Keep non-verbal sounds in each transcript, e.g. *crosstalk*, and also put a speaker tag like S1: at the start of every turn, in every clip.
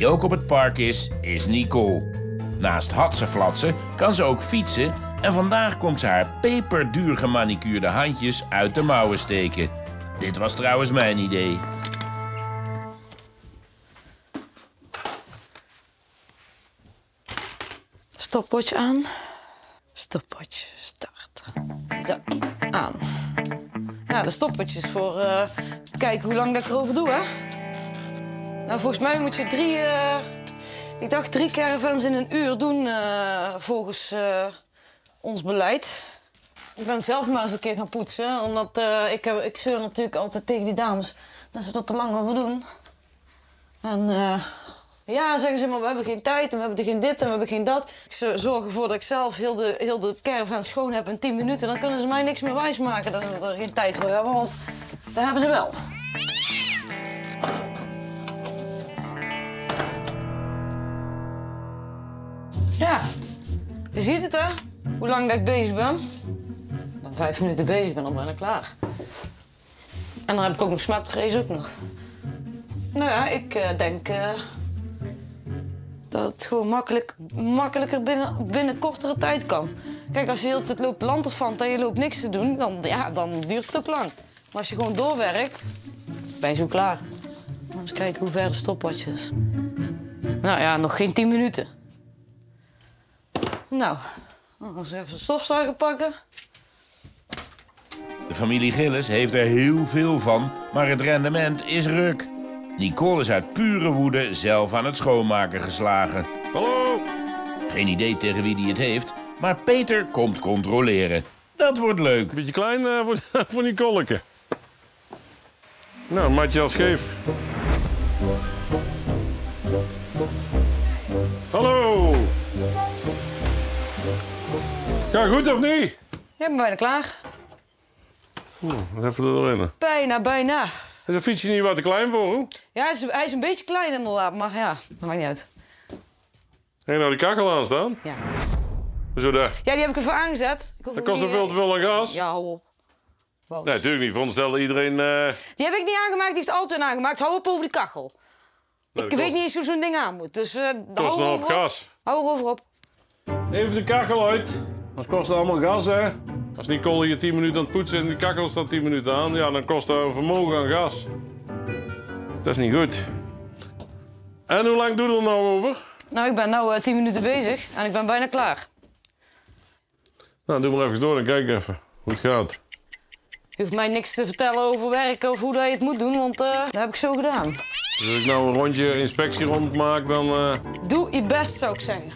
S1: die ook op het park is, is Nicole. Naast hatsenflatsen kan ze ook fietsen en vandaag komt ze haar peperduur gemanicuurde handjes uit de mouwen steken. Dit was trouwens mijn idee.
S2: Stopwatch aan. Stopwatch start. Zo, aan. Nou, de stopwatch is voor te kijken hoe lang ik erover doe, hè? Nou, volgens mij moet je drie... eh, ik dacht drie caravans in een uur doen, eh, volgens eh, ons beleid. Ik ben zelf maar eens een keer gaan poetsen, omdat ik, heb, ik zeur natuurlijk altijd tegen die dames dat ze dat te lang over doen. En ja, zeggen ze, maar we hebben geen tijd en we hebben geen dit en we hebben geen dat. Ik zorg ervoor dat ik zelf heel de, heel de caravan schoon heb in 10 minuten. Dan kunnen ze mij niks meer wijsmaken dat ze er geen tijd voor hebben, want dat hebben ze wel. Ja, je ziet het hè, hoe lang dat ik bezig ben. Ik vijf minuten bezig, ben al bijna klaar. En dan heb ik ook nog smetvrees ook nog. Nou ja, ik eh, denk eh, dat het gewoon makkelijk, makkelijker binnen, binnen kortere tijd kan. Kijk, als je heel tijd loopt lanterfant en je loopt niks te doen, dan, ja, dan duurt het ook lang. Maar als je gewoon doorwerkt, ben je zo klaar. Eens kijken hoe ver de stopwatch is. Nou ja, nog geen 10 minuten. Nou, dan gaan we even de stofzuiger pakken.
S1: De familie Gillis heeft er heel veel van, maar het rendement is ruk. Nicole is uit pure woede zelf aan het schoonmaken geslagen.
S3: Hallo?
S1: Geen idee tegen wie die het heeft, maar Peter komt controleren. Dat wordt leuk.
S3: Beetje klein eh, voor, *laughs* voor kolken. Nou, een matje al scheef. Hallo? Ga goed of niet?
S2: Ik ben bijna klaar.
S3: Oeh, even er doorheen.
S2: Bijna, bijna.
S3: Is dat fietsje niet wat te klein voor? Hoe?
S2: Ja, hij is, hij is een beetje klein inderdaad, maar ja, dat maakt niet uit.
S3: Heb je nou die kakkel aan staan?
S2: Ja,
S3: Zo daar.
S2: ja die heb ik ervoor aangezet. Ik hoef
S3: Dat kost er veel te veel aan gas.
S2: Ja, hou op.
S3: Nee, natuurlijk niet. Veronderstel dat iedereen... eh,
S2: Die heb ik niet aangemaakt, die heeft Altoon aangemaakt. Hou op over die kachel. Ik weet niet eens hoe zo'n ding aan moet. Dus eh
S3: kost
S2: hou
S3: een
S2: op.
S3: gas.
S2: Hou erover op.
S3: Even de kachel uit. Dat kost allemaal gas, hè? Als Nicole hier 10 minuten aan het poetsen en die kachel staat 10 minuten aan, ja, dan kost dat een vermogen aan gas. Dat is niet goed. En hoe lang doe je er nou over?
S2: Nou, ik ben nu 10 minuten bezig en ik ben bijna klaar.
S3: Nou, doe maar even door en kijk even hoe het gaat.
S2: Je hoeft mij niks te vertellen over werken of hoe dat je het moet doen, want eh, dat heb ik zo gedaan.
S3: Dus als ik nou een rondje inspectie rond maak, dan... eh,
S2: Doe je best, zou ik zeggen.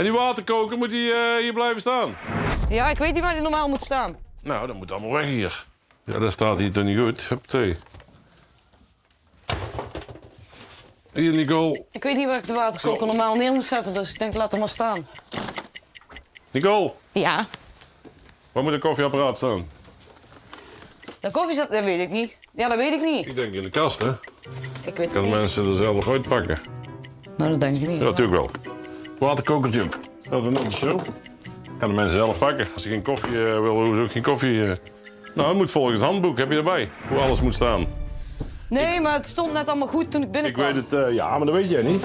S3: En die waterkoker, moet die eh, hier blijven staan?
S2: Ja, ik weet niet waar die normaal moet staan.
S3: Nou, dat moet allemaal weg hier. Ja, dat staat hier toch niet goed. Hup, twee. Hier, Nicole.
S2: Ik weet niet waar ik de waterkoker normaal neer moet zetten, dus ik denk laat hem maar staan.
S3: Nicole,
S2: Ja,
S3: waar moet een koffieapparaat staan?
S2: de koffie zat, dat weet ik niet. Ja, dat weet ik niet.
S3: Ik denk in de kast, hè?
S2: Ik weet het
S3: Kan de
S2: niet.
S3: mensen er zelf uitpakken?
S2: Nou, dat denk ik niet.
S3: Ja, natuurlijk wel. Waterkokertje. Dat is een netjes zo. Kan de mensen zelf pakken. Als ze geen koffie eh, willen, hoeven ze ook geen koffie... eh. Nou, het moet volgens het handboek. Heb je erbij? Hoe alles moet staan.
S2: Nee, maar het stond net allemaal goed toen ik
S3: Ik
S2: binnenkwam.
S3: weet het... eh, ja, maar dat weet jij niet.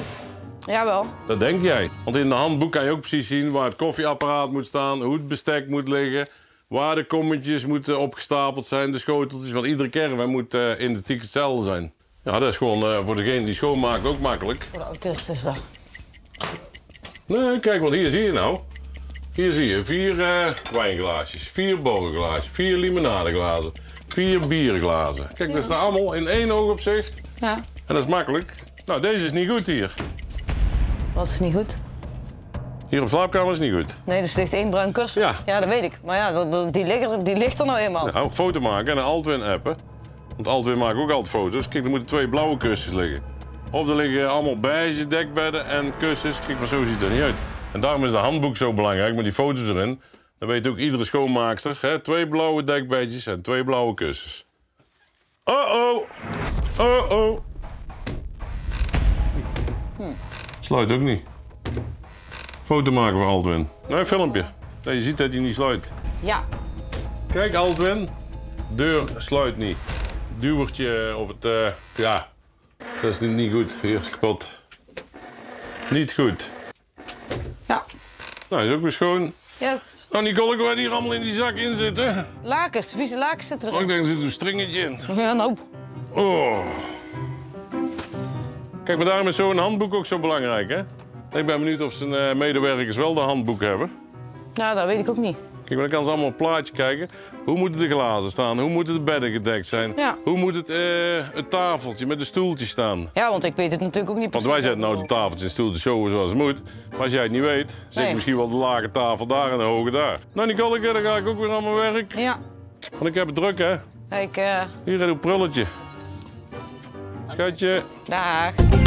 S2: Jawel.
S3: Dat denk jij. Want in de handboek kan je ook precies zien waar het koffieapparaat moet staan, hoe het bestek moet liggen, waar de kommetjes moeten opgestapeld zijn, de schoteltjes. Want iedere caravan moet eh identiek hetzelfde zijn. Ja, dat is gewoon voor degene die schoonmaakt ook makkelijk.
S2: Voor de autist is dat.
S3: Nee, kijk, want hier zie je nou. Hier zie je vier eh, wijnglaasjes, vier borrelglaasjes, vier limonadeglazen, vier bierglazen. Kijk, dat staat allemaal in één oogopzicht.
S2: Ja.
S3: En dat is makkelijk. Nou, deze is niet goed hier.
S2: Wat is niet goed?
S3: Hier op slaapkamer is niet goed.
S2: Nee, er ligt één bruin kussen.
S3: Ja.
S2: Ja, dat weet ik. Maar ja, die, ligt er, die ligt er nou eenmaal.
S3: Nou, foto maken en een Altwin appen. Want Altwin maakt ook altijd foto's. Kijk, er moeten twee blauwe kussens liggen. Of er liggen allemaal beige dekbedden en kussens. Kijk, maar zo ziet het er niet uit. En daarom is de handboek zo belangrijk met die foto's erin. Dan weet ook iedere schoonmaakster. Hè? Twee blauwe dekbedjes en twee blauwe kussens. Oh-oh. Oh-oh. Sluit ook niet. Foto maken voor Altwin. Nee, filmpje. Nee, je ziet dat hij niet sluit.
S2: Ja.
S3: Kijk, Altwin. Deur sluit niet. Duwertje of het, eh, ja, Dat is niet, goed. Hier is kapot. Niet goed.
S2: Ja.
S3: Nou, is ook weer schoon.
S2: Yes.
S3: Nou, Nicole, ik weet hier allemaal in die zak in zitten.
S2: Lakens, vieze lakens zitten
S3: Oh, ik
S2: erin.
S3: denk, er zit een stringetje in.
S2: Ja, nou.
S3: Oh. Kijk, maar daarom is zo'n handboek ook zo belangrijk, hè? Ik ben benieuwd of zijn eh, medewerkers wel de handboek hebben.
S2: Nou, dat weet ik ook niet.
S3: Kijk, dan kan ze allemaal een plaatje kijken. Hoe moeten de glazen staan? Hoe moeten de bedden gedekt zijn?
S2: Ja.
S3: Hoe moet het, eh, het tafeltje met de stoeltjes staan?
S2: Ja, want ik weet het natuurlijk ook niet
S3: Want
S2: precies.
S3: wij zetten nou de tafeltjes en stoeltjes zo zoals het moet. Maar als jij het niet weet, je
S2: Nee.
S3: misschien wel de lage tafel daar en de hoge daar. Nou, Nicole, dan ga ik ook weer aan mijn werk.
S2: Ja.
S3: Want ik heb het druk, hè?
S2: Ik, eh,
S3: Hier, een prulletje. Schatje.
S2: dag.